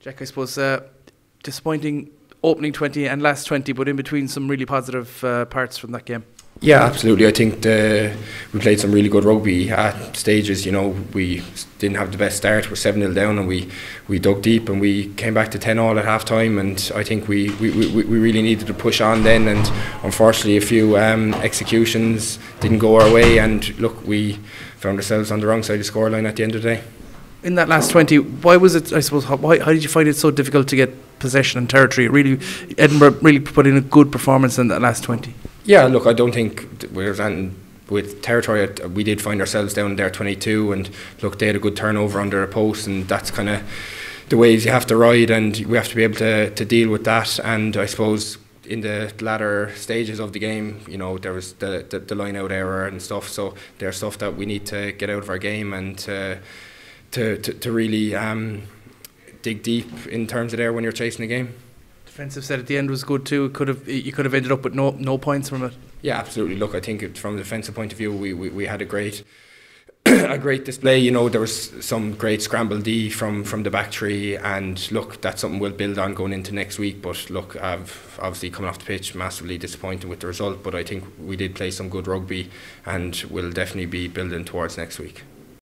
Jack, I suppose uh, disappointing opening 20 and last 20, but in between some really positive uh, parts from that game. Yeah, absolutely. I think the, we played some really good rugby at stages. You know, we didn't have the best start. We're 7 0 down and we, we dug deep and we came back to 10 all at half time. And I think we, we, we, we really needed to push on then. And unfortunately, a few um, executions didn't go our way. And look, we found ourselves on the wrong side of the scoreline at the end of the day. In that last 20, why was it, I suppose, how, why, how did you find it so difficult to get possession and territory? Really, Edinburgh really put in a good performance in that last 20. Yeah, look, I don't think we're with territory. Uh, we did find ourselves down there 22, and look, they had a good turnover under a post, and that's kind of the ways you have to ride, and we have to be able to, to deal with that. And I suppose in the latter stages of the game, you know, there was the, the, the line out error and stuff. So there's stuff that we need to get out of our game and to to, to, to really um, dig deep in terms of there when you're chasing a game defensive set at the end was good too. Could have you could have ended up with no no points from it. Yeah, absolutely. Look, I think from the defensive point of view, we, we, we had a great a great display. You know, there was some great scramble D from from the back three, and look, that's something we'll build on going into next week. But look, I've obviously coming off the pitch, massively disappointed with the result. But I think we did play some good rugby, and we'll definitely be building towards next week.